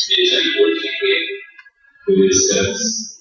stage and working with to discuss.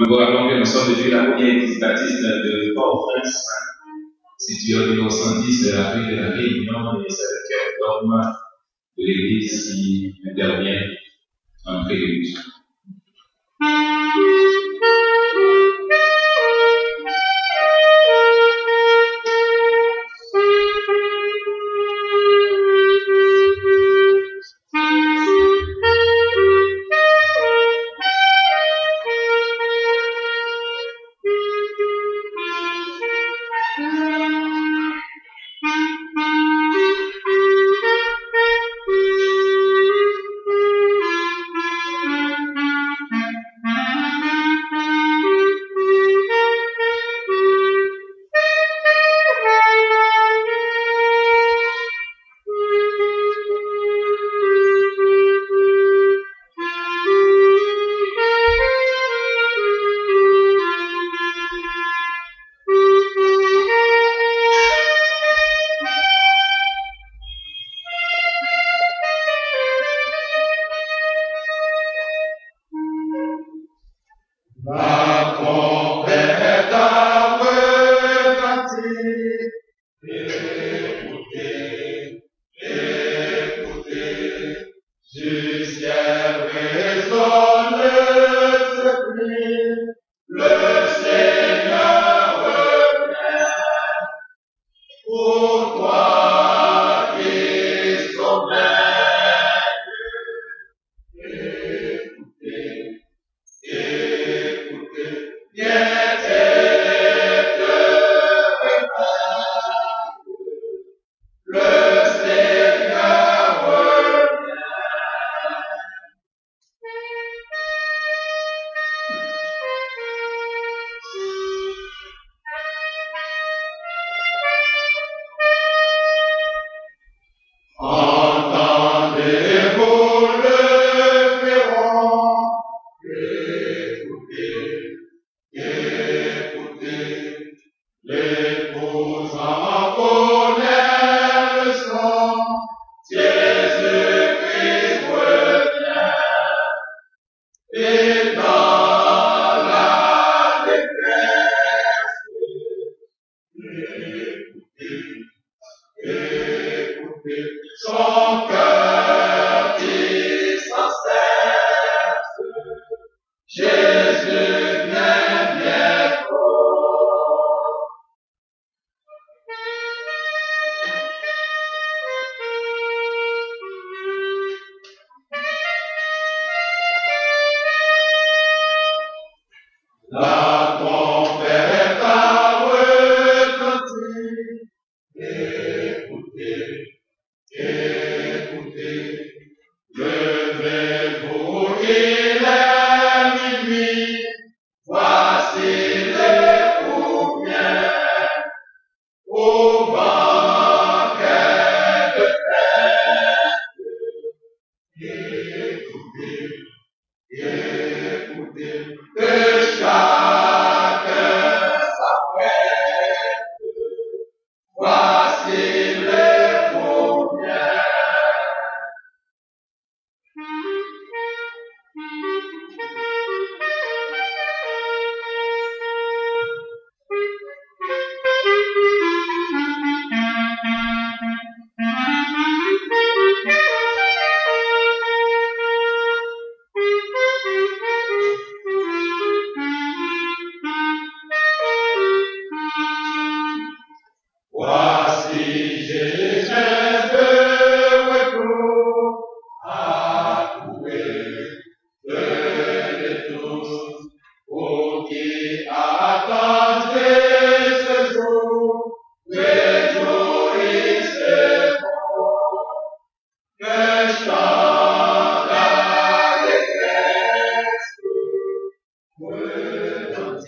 Nous rappelons que nous sommes depuis la première église baptiste de Port-au-Prince. Située en 1910, de la rue de la Réunion, et c'est le cœur dogme de l'église qui intervient en prélude.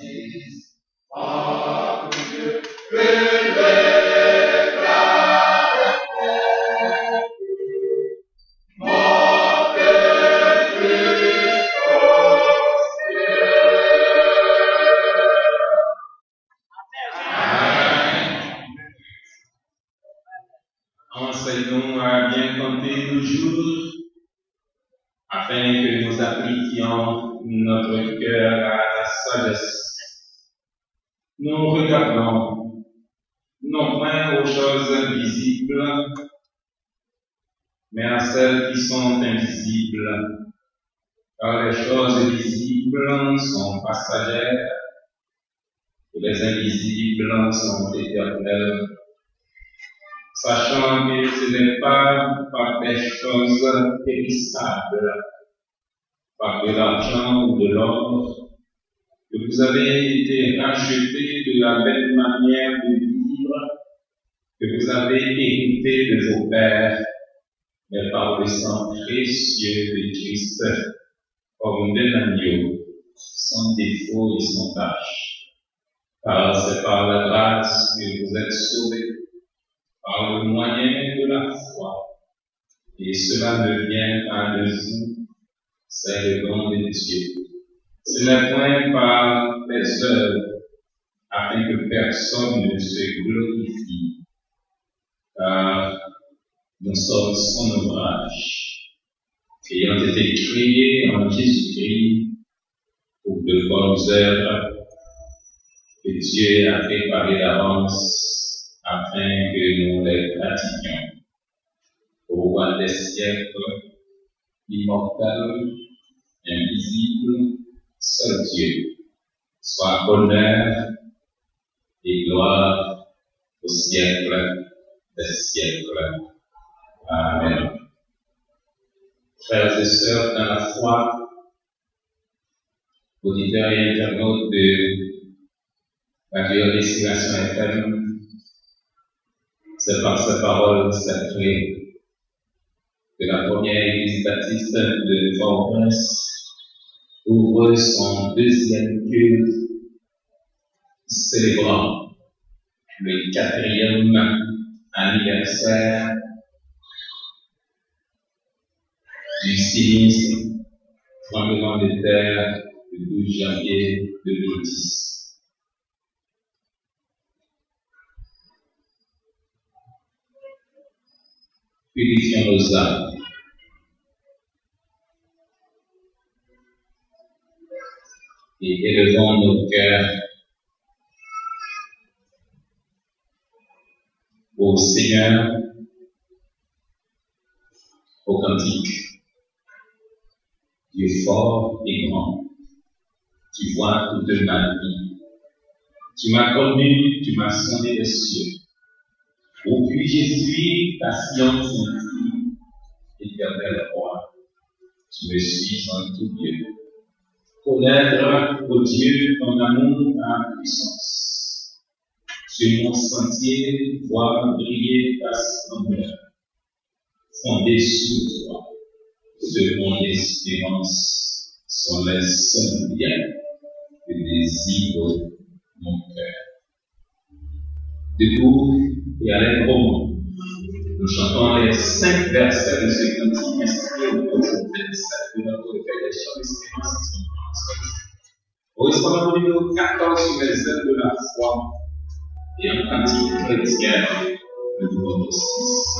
Jesus. Aux choses invisibles, mais à celles qui sont invisibles, car les choses visibles sont passagères et les invisibles sont éternelles. Sachant que ce n'est pas par des choses périssables, par de l'argent ou de l'or, que vous avez été rachetés de la même manière de que vous avez hérité de vos pères, mais par le sang précieux de Christ, comme d'un agneau, sans défaut et sans tâche. Car c'est par la grâce que vous êtes sauvés par le moyen de la foi. Et cela ne vient pas de vous, c'est le don de Dieu. Ce n'est point par les œuvres, afin que personne ne se glorifie, car nous sommes son ouvrage, ayant été créés en Jésus-Christ pour de bonnes œuvres que Dieu a préparées d'avance afin que nous les pratiquions. Au roi des siècles, immortel, invisible, seul Dieu, soit honneur et gloire au siècle des siècles. Amen. Frères et sœurs dans la foi, auditeurs et internautes de la Destination FM, c'est par ces paroles sacrées que la première église baptiste de Port-au-Prince ouvre son deuxième culte célébrant le quatrième anniversaire du sinistre tremblement de terre le 12 janvier 2010. Purifions nos âmes. Et élevons nos cœurs au Seigneur, au cantique. Dieu fort et grand, tu vois toute ma vie. Tu m'as connu, tu m'as sondé les cieux. Au puis je suis ta science intime, éternel roi. Tu me suis en tout lieu. Connaître, ô Dieu, ton amour, ta puissance. Sur mon sentier, voir briller ta splendeur. Fondé sous toi, de mon espérance sont les seuls biens que désire mon cœur. Debout et allègrement, nous chantons les cinq versets de ce cantique inspiré au projet de notre révélation d'espérance Correspondant au numéro 14 sur les ailes de la foi et en cantique chrétienne, le numéro 6.